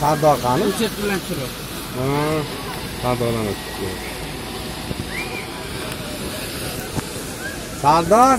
sado qani uchet bilan turar sadolanib sardor